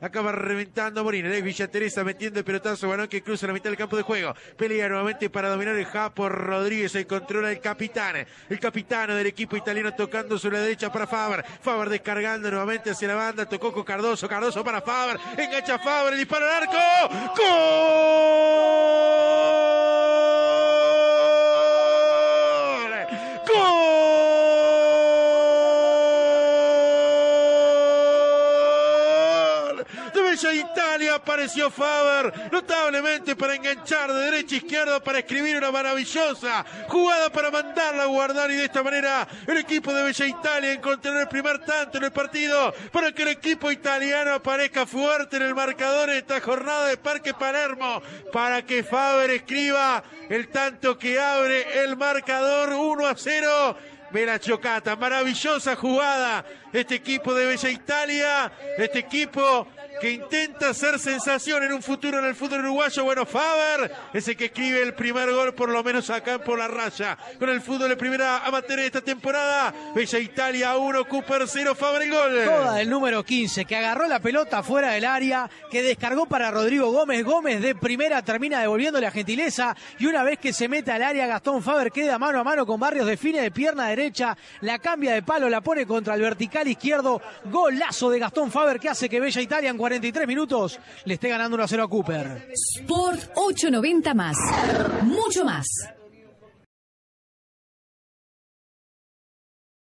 Acaba reventando Morín. Es Villa Teresa metiendo el pelotazo. Balón que cruza la mitad del campo de juego. Pelea nuevamente para dominar el Japo Rodríguez. Se controla el capitán. El capitano del equipo italiano tocando sobre la derecha para Faber. Faber descargando nuevamente hacia la banda. Tocó con Cardoso. Cardoso para Faber. Engancha Faber. Dispara al arco. ¡Gol! ¡Gol! De Italia apareció Faber, notablemente para enganchar de derecha a izquierda para escribir una maravillosa jugada para mandarla a guardar y de esta manera el equipo de Bella Italia encontrará el primer tanto en el partido para que el equipo italiano aparezca fuerte en el marcador en esta jornada de Parque Palermo para que Faber escriba el tanto que abre el marcador 1 a 0 Ve la chocata, maravillosa jugada. Este equipo de Bella Italia, este equipo que intenta hacer sensación en un futuro en el fútbol uruguayo. Bueno, Faber, ese que escribe el primer gol, por lo menos acá por la raya. Con el fútbol de primera amateur de esta temporada. Bella Italia 1, Cooper 0, Faber el gol. Toda del número 15, que agarró la pelota fuera del área, que descargó para Rodrigo Gómez. Gómez de primera termina devolviéndole a gentileza. Y una vez que se mete al área, Gastón Faber queda mano a mano con Barrios, define de pierna derecha, la cambia de palo, la pone contra el vertical izquierdo. Golazo de Gastón Faber que hace que Bella Italia 43 minutos le esté ganando 1 a 0 a Cooper. Sport 890 más. Mucho más.